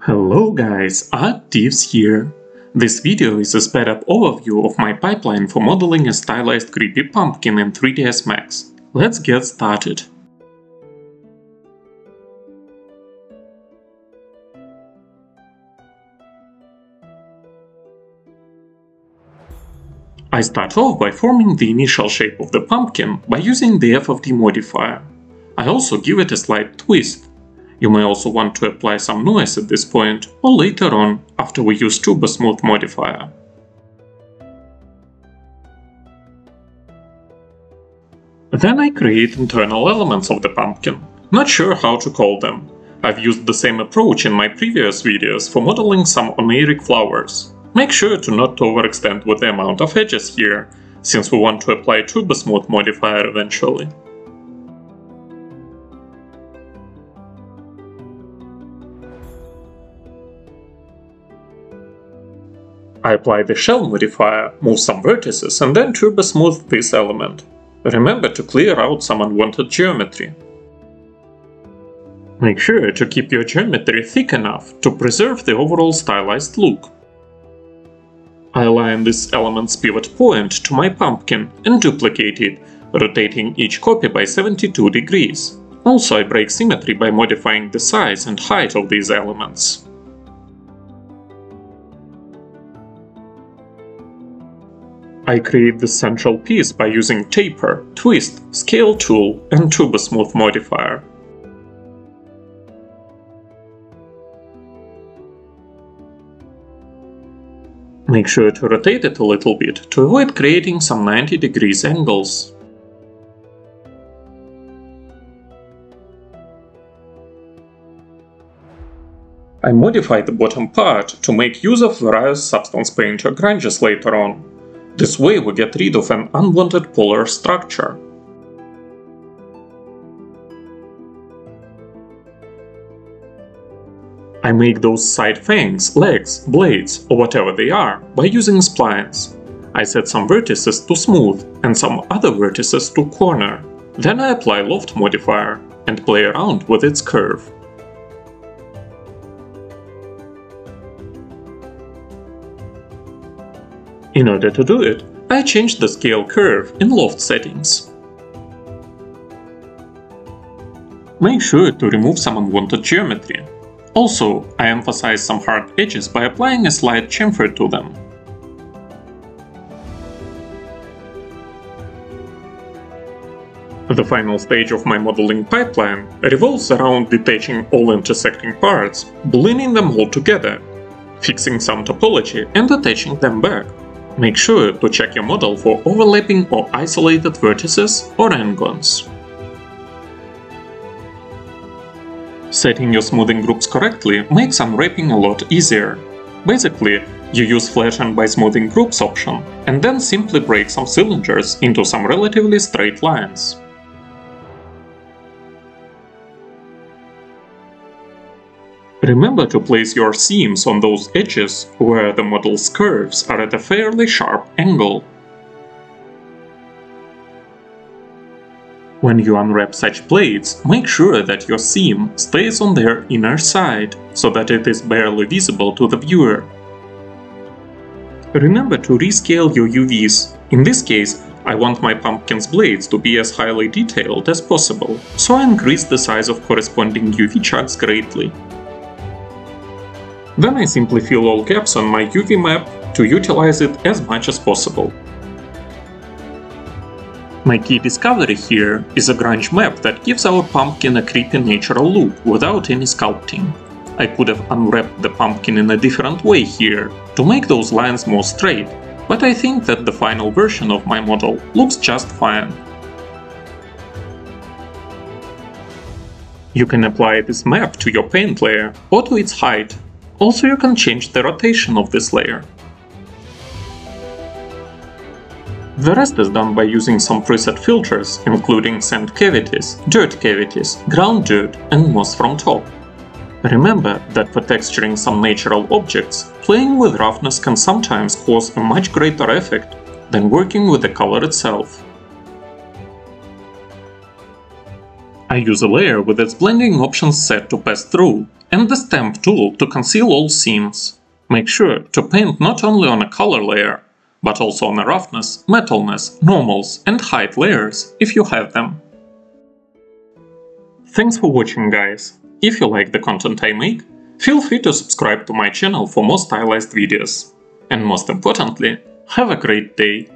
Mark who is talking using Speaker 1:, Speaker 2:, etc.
Speaker 1: Hello guys, Art-Teeves here. This video is a sped up overview of my pipeline for modeling a stylized creepy pumpkin in 3ds Max. Let's get started. I start off by forming the initial shape of the pumpkin by using the FFD modifier. I also give it a slight twist. You may also want to apply some noise at this point, or later on, after we use Turbo Smooth modifier. Then I create internal elements of the pumpkin. Not sure how to call them. I've used the same approach in my previous videos for modeling some oniric flowers. Make sure to not overextend with the amount of edges here, since we want to apply Turbo Smooth modifier eventually. I apply the shell modifier, move some vertices and then turbo smooth this element. Remember to clear out some unwanted geometry. Make sure to keep your geometry thick enough to preserve the overall stylized look. I align this element's pivot point to my pumpkin and duplicate it, rotating each copy by 72 degrees. Also I break symmetry by modifying the size and height of these elements. I create the central piece by using Taper, Twist, Scale tool and Turbo Smooth modifier. Make sure to rotate it a little bit to avoid creating some 90 degrees angles. I modify the bottom part to make use of various Substance Painter grunges later on. This way we get rid of an unwanted polar structure. I make those side fangs, legs, blades, or whatever they are, by using splines. I set some vertices to smooth and some other vertices to corner. Then I apply loft modifier and play around with its curve. In order to do it, I changed the scale curve in loft settings. Make sure to remove some unwanted geometry. Also, I emphasize some hard edges by applying a slight chamfer to them. The final stage of my modeling pipeline revolves around detaching all intersecting parts, blending them all together, fixing some topology and attaching them back. Make sure to check your model for overlapping or isolated vertices or n-gons. Setting your smoothing groups correctly makes unwrapping a lot easier. Basically, you use flatten by smoothing groups option, and then simply break some cylinders into some relatively straight lines. Remember to place your seams on those edges where the model's curves are at a fairly sharp angle. When you unwrap such plates, make sure that your seam stays on their inner side, so that it is barely visible to the viewer. Remember to rescale your UVs. In this case, I want my pumpkin's blades to be as highly detailed as possible, so I increase the size of corresponding UV chucks greatly. Then I simply fill all gaps on my UV map to utilize it as much as possible. My key discovery here is a grunge map that gives our pumpkin a creepy natural look without any sculpting. I could have unwrapped the pumpkin in a different way here, to make those lines more straight, but I think that the final version of my model looks just fine. You can apply this map to your paint layer or to its height also you can change the rotation of this layer. The rest is done by using some preset filters, including sand cavities, dirt cavities, ground dirt and moss from top. Remember that for texturing some natural objects, playing with roughness can sometimes cause a much greater effect than working with the color itself. I use a layer with its blending options set to pass through, and the stamp tool to conceal all seams. Make sure to paint not only on a color layer, but also on the roughness, metalness, normals and height layers if you have them. Thanks for watching guys! If you like the content I make, feel free to subscribe to my channel for more stylized videos. And most importantly, have a great day!